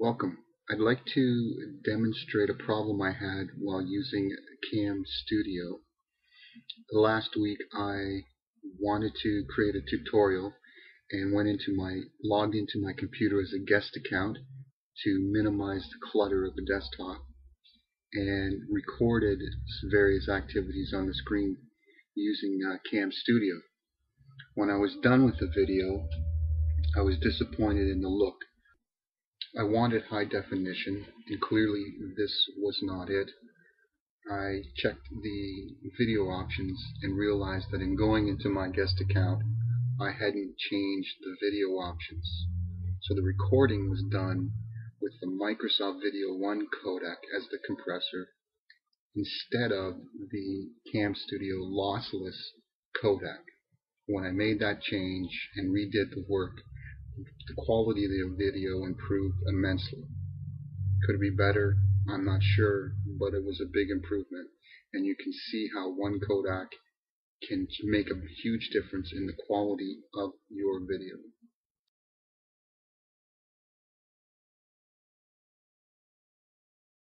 Welcome. I'd like to demonstrate a problem I had while using CamStudio. Last week I wanted to create a tutorial and went into my logged into my computer as a guest account to minimize the clutter of the desktop and recorded various activities on the screen using uh, CamStudio. When I was done with the video I was disappointed in the look I wanted high definition, and clearly this was not it. I checked the video options and realized that in going into my guest account, I hadn't changed the video options. So the recording was done with the Microsoft Video 1 codec as the compressor instead of the CamStudio lossless codec. When I made that change and redid the work, the quality of the video improved immensely. Could it be better? I'm not sure, but it was a big improvement. And you can see how one codec can make a huge difference in the quality of your video.